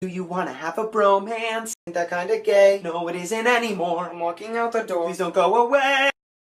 Do you wanna have a bromance? Ain't that kinda gay? No, it isn't anymore. I'm walking out the door. Please don't go away.